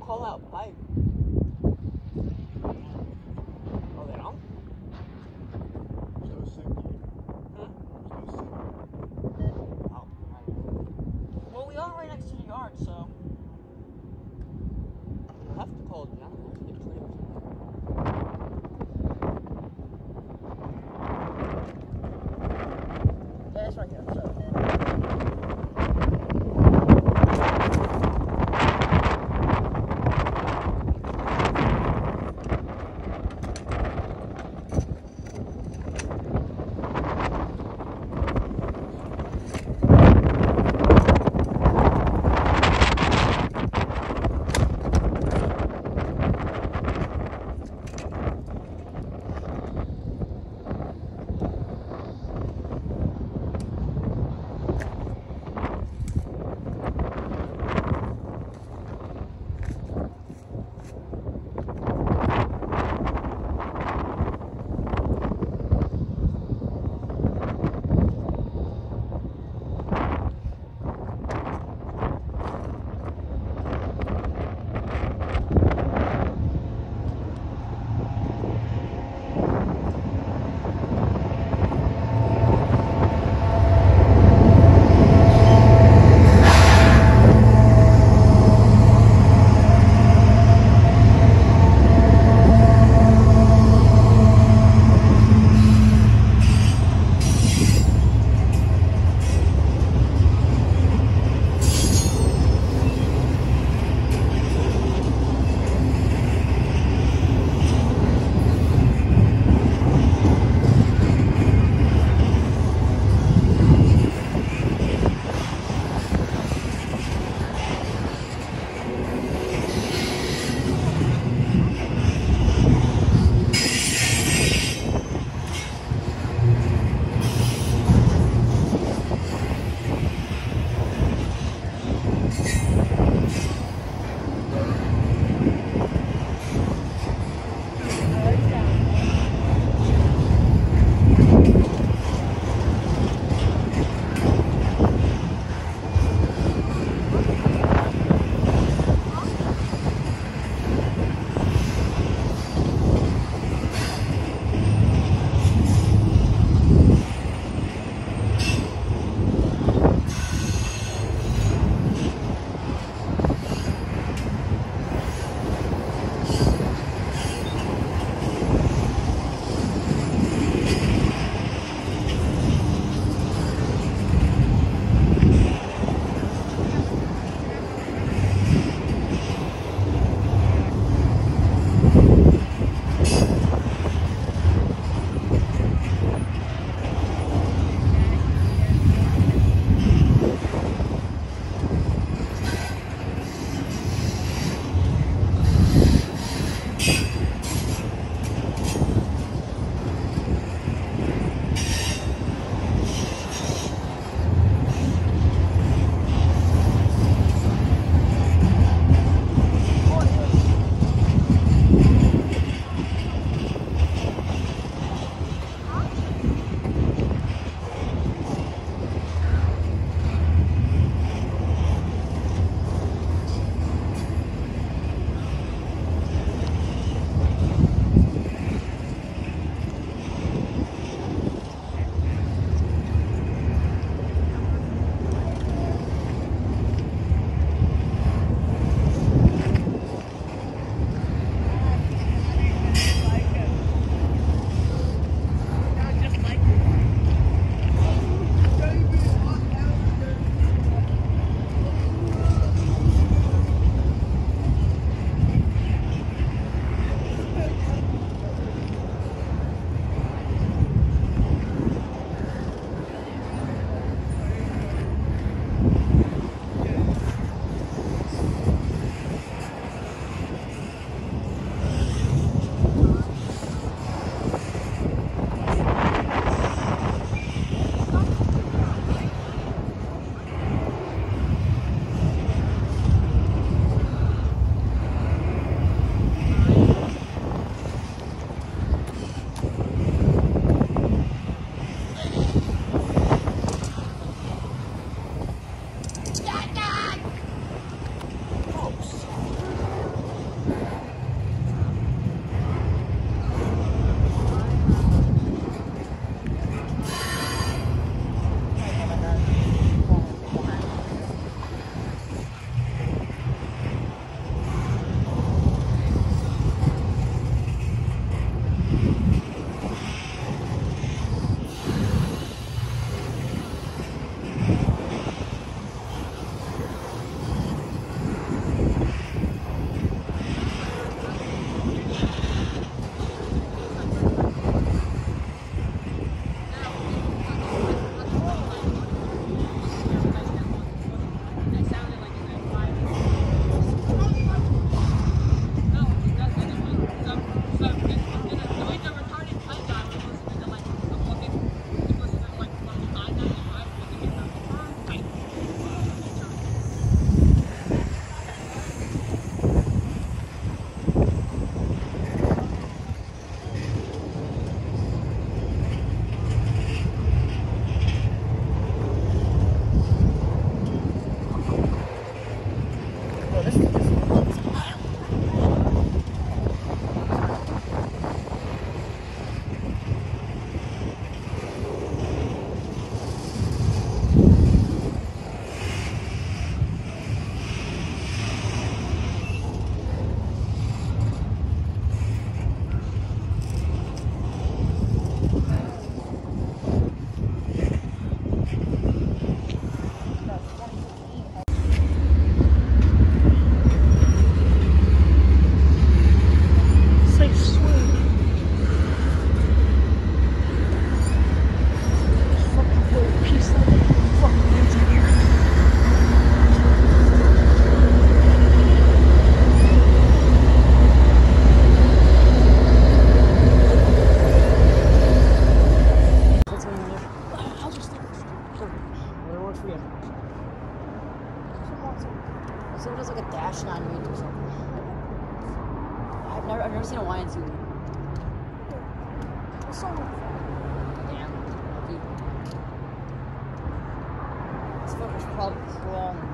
call out pipe. much. Never, seen a lion someone. Damn. Lucky. This fucker's probably crawling.